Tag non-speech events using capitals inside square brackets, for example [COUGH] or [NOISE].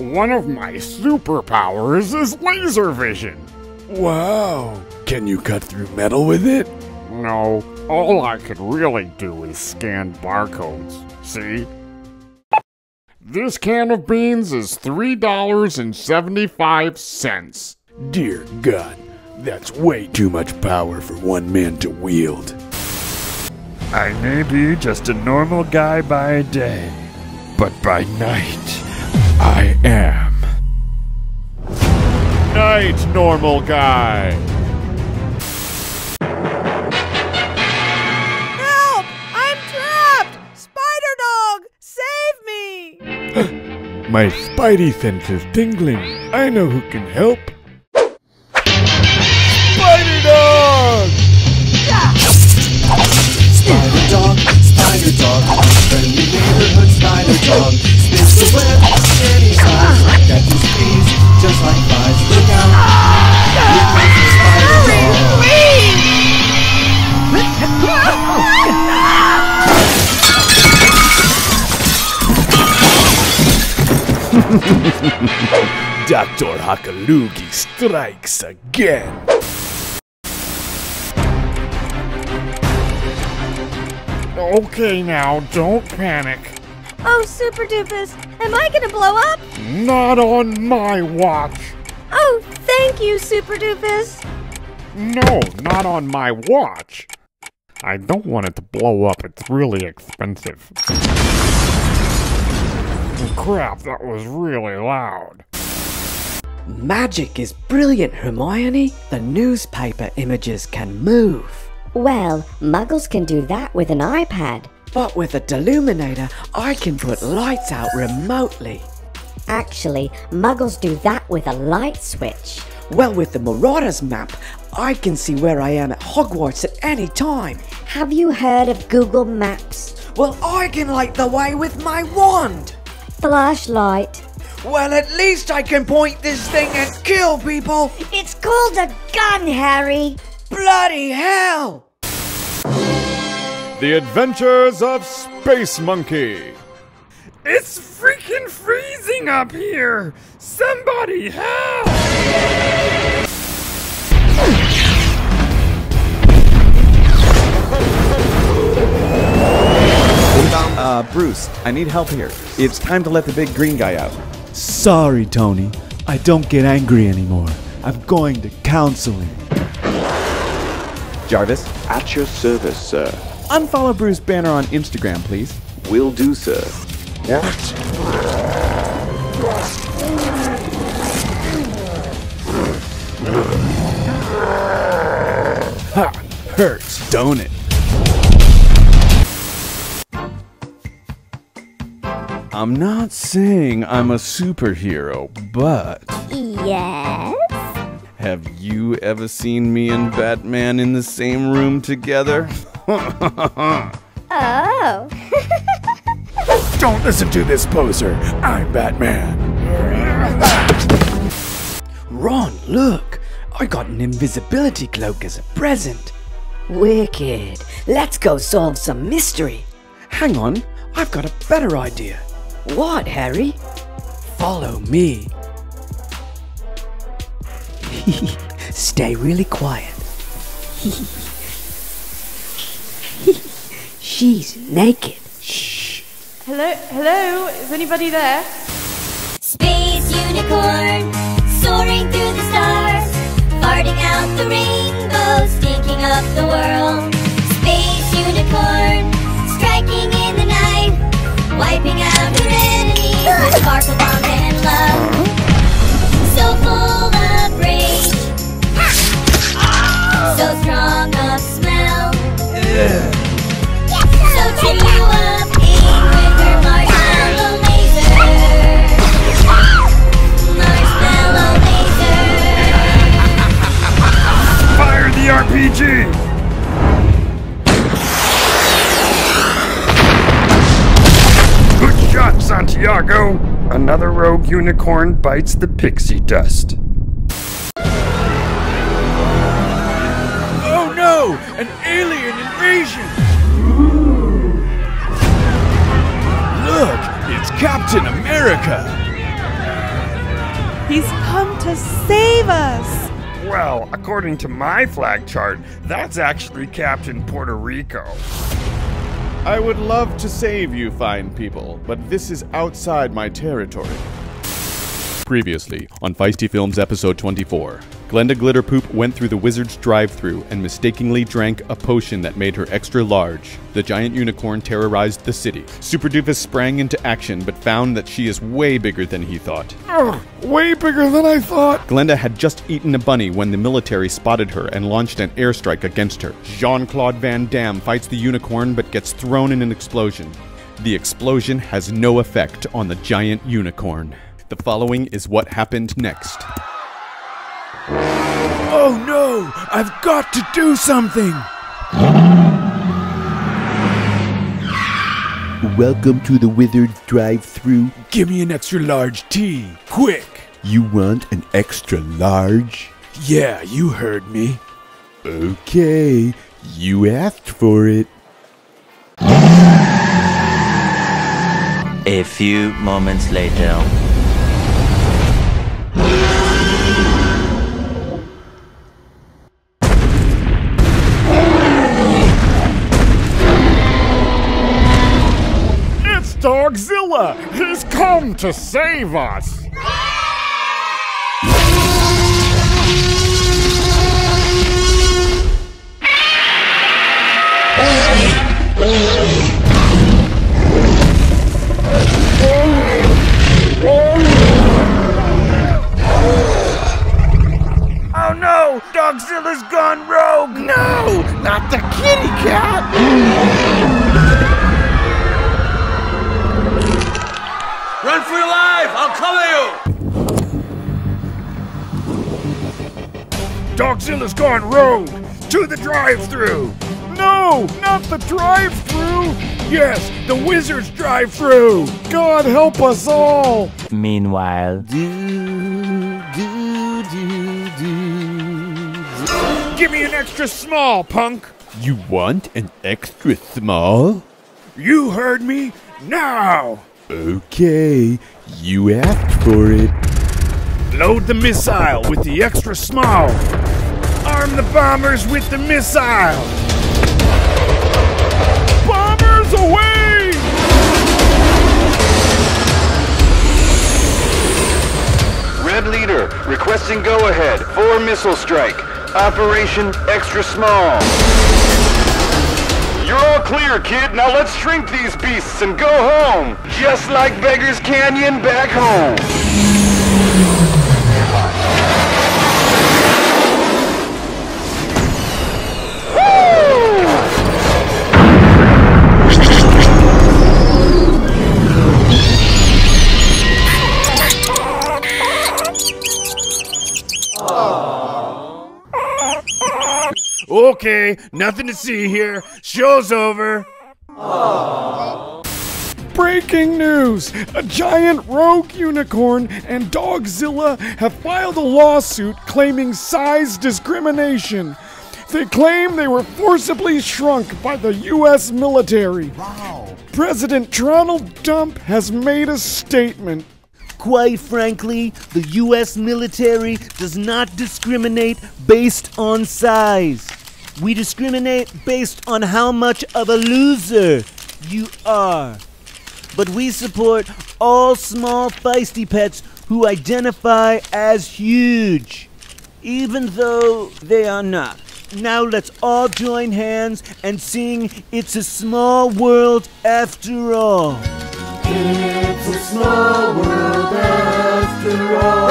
One of my superpowers is laser vision. Wow. Can you cut through metal with it? No, all I could really do is scan barcodes. See? This can of beans is $3.75. Dear God, that's way too much power for one man to wield. I may be just a normal guy by day, but by night, I am. Night, normal guy. Help! I'm trapped! Spider Dog! Save me! [GASPS] My spidey sense is tingling. I know who can help. Dr. Hakalugi strikes again. Okay, now, don't panic. Oh, Super Doofus, am I gonna blow up? Not on my watch. Oh, thank you, Super Doofus. No, not on my watch. I don't want it to blow up. It's really expensive. Crap, that was really loud. Magic is brilliant, Hermione. The newspaper images can move. Well, muggles can do that with an iPad. But with a deluminator, I can put lights out remotely. Actually, muggles do that with a light switch. Well, with the Marauders map, I can see where I am at Hogwarts at any time. Have you heard of Google Maps? Well, I can light the way with my wand. Flashlight. Well, at least I can point this thing and kill people. It's called a gun, Harry. Bloody hell! The Adventures of Space Monkey. It's freaking freezing up here! Somebody help! Bruce, I need help here. It's time to let the big green guy out. Sorry, Tony. I don't get angry anymore. I'm going to counseling. Jarvis, At your service, sir. unfollow Bruce Banner on Instagram, please. Will do, sir. What? Ha! Hurts, don't it? I'm not saying I'm a superhero, but Yes? have you ever seen me and Batman in the same room together? Oh. [LAUGHS] Don't listen to this poser. I'm Batman. Ron, look! I got an invisibility cloak as a present. Wicked. Let's go solve some mystery. Hang on, I've got a better idea. What, Harry? Follow me. [LAUGHS] Stay really quiet. [LAUGHS] She's naked. Shh. Hello, hello, is anybody there? Space unicorn, soaring through the stars, laser. Fire the RPG! Good shot, Santiago! Another rogue unicorn bites the pixie dust. Oh no! An alien Captain America! He's come to save us. Well, according to my flag chart, that's actually Captain Puerto Rico. I would love to save you, fine people, but this is outside my territory. Previously, on Feisty Films episode 24, Glenda Glitterpoop went through the wizard's drive through and mistakenly drank a potion that made her extra large. The giant unicorn terrorized the city. Super Doofus sprang into action but found that she is way bigger than he thought. Ugh, way bigger than I thought. Glenda had just eaten a bunny when the military spotted her and launched an airstrike against her. Jean Claude Van Damme fights the unicorn but gets thrown in an explosion. The explosion has no effect on the giant unicorn. The following is what happened next. Oh no! I've got to do something! Welcome to the Wizard's drive through. Give me an extra large tea, quick! You want an extra large? Yeah, you heard me. Okay, you asked for it. A few moments later. Dogzilla! He's come to save us! Run for your life! I'll cover you! Dogzilla's gone rogue! To the drive-through! No! Not the drive-through! Yes, the wizard's drive-through! God help us all! Meanwhile, Do, do, do, do, Give me an extra small, punk! You want an extra small? You heard me? Now! Okay, you asked for it. Load the missile with the extra small. Arm the bombers with the missile. Bombers away! Red Leader, requesting go-ahead for missile strike. Operation Extra Small. You're all clear, kid. Now let's shrink these beasts and go home. Just like Beggar's Canyon back home. Okay, nothing to see here. Show's over. Breaking news! A giant rogue unicorn and Dogzilla have filed a lawsuit claiming size discrimination. They claim they were forcibly shrunk by the U.S. military. Wow. President Donald Trump has made a statement. Quite frankly, the U.S. military does not discriminate based on size. We discriminate based on how much of a loser you are. But we support all small feisty pets who identify as huge, even though they are not. Now let's all join hands and sing It's a Small World After All. It's a small world after all.